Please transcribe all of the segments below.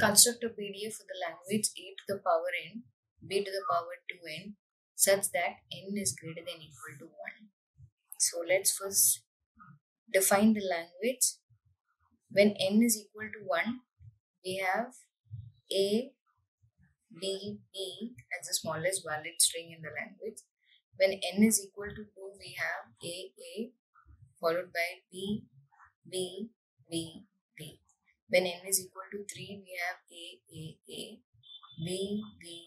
Construct a PDA for the language a to the power n, b to the power 2n such that n is greater than equal to 1. So let's first define the language. When n is equal to 1, we have a, b, p as the smallest valid string in the language. When n is equal to 2, we have a, a followed by b, b, b, b. When n is equal to 3, we have a, a, a, b, b,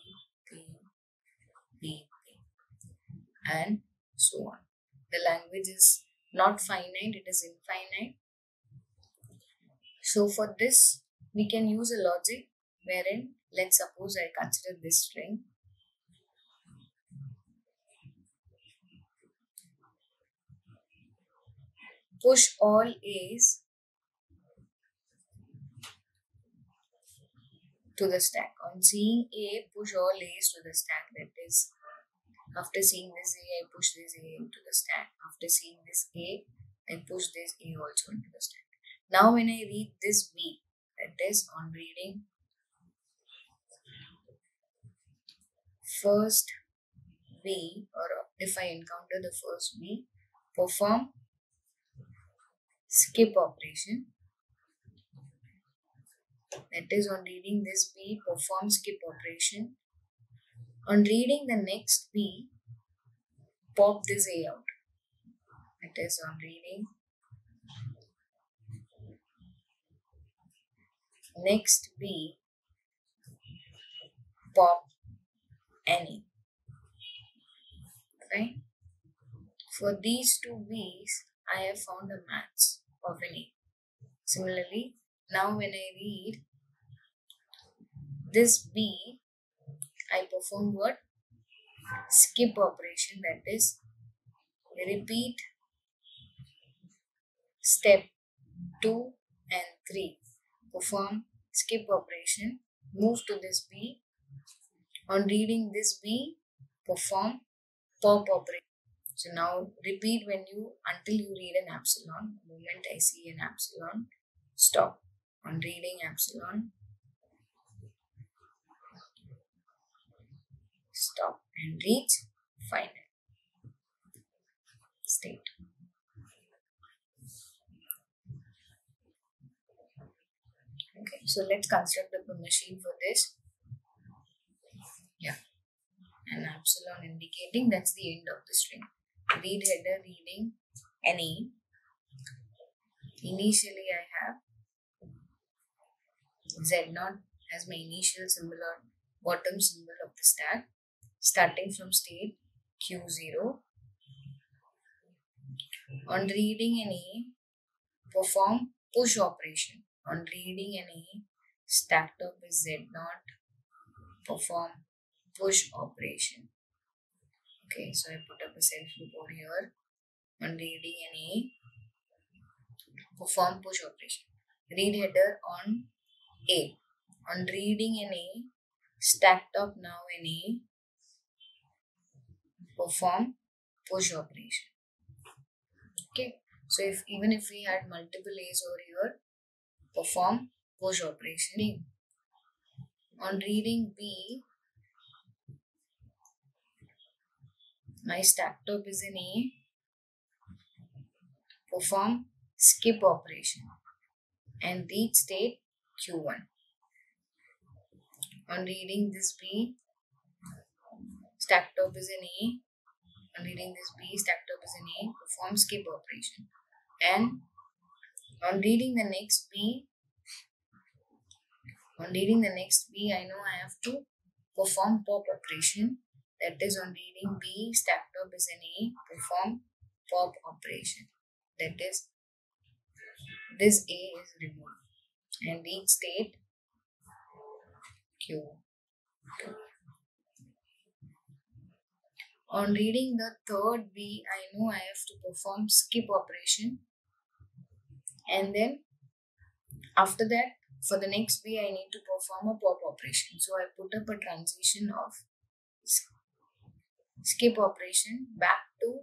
b, b, b, and so on. The language is not finite, it is infinite. So for this, we can use a logic wherein, let's suppose I consider this string. Push all A's to the stack. On seeing A, push all A's to the stack. That is, after seeing this A, I push this A into the stack. After seeing this A, I push this A also into the stack. Now when I read this B, that is on reading first B or if I encounter the first B, perform skip operation. That is on reading this B, perform skip operation. On reading the next B, pop this A out. That is on reading next B, pop any. Right? For these two B's, I have found a match of an A. Similarly, now when I read this B, I perform what? Skip operation that is repeat step 2 and 3. Perform skip operation, move to this B. On reading this B, perform pop operation. So now repeat when you until you read an epsilon. The moment I see an epsilon, stop. On reading epsilon, stop and reach final state. Okay, so let's construct a machine for this. Yeah, an epsilon indicating that's the end of the string. Read header reading any. Initially, I have Z0 as my initial symbol or bottom symbol of the stack, starting from state Q0. On reading any, perform push operation. On reading any, stack top is Z0, perform push operation. Okay, so I put up a self over here. On reading any, perform push operation. Read header on A. On reading any, stack top now any, perform push operation. Okay, so if even if we had multiple A's over here, perform push operation. On reading B, my stack top is in A, perform skip operation and reach state Q1. On reading this B, stack top is in A, reading this B, stack top is in A, perform skip operation. And on reading the next B, on reading the next B, I know I have to perform pop operation. That is on reading B, stack top is in A, perform pop operation. That is, this A is removed and reach state Q. On reading the third B, I know I have to perform skip operation. And then after that, for the next B, I need to perform a pop operation. So I put up a transition of skip operation back to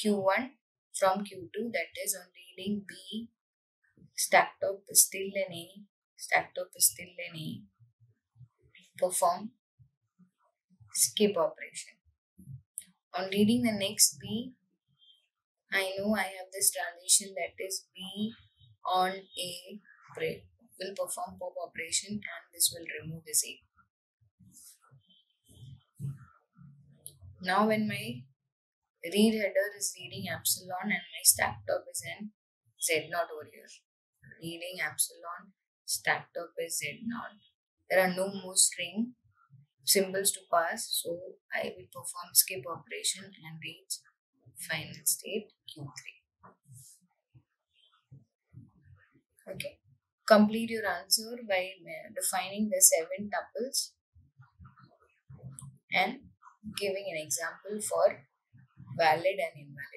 Q1 from Q2. That is on reading B, stack top is still in A, stack top is still in A, perform skip operation. On reading the next B, I know I have this transition that is B on A will perform pop operation and this will remove this A. Now when my read header is reading epsilon and my stack top is in Z naught over here. Reading epsilon, stack top is Z naught. There are no more string symbols to pass, so I will perform skip operation and reach final state Q3. Okay. Complete your answer by uh, defining the seven tuples and giving an example for valid and invalid.